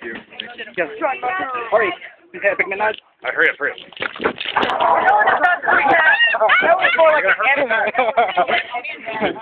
Thank you. Yes. Hurry. Pick me hurry up, hurry up. That was more like an